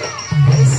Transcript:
Yes.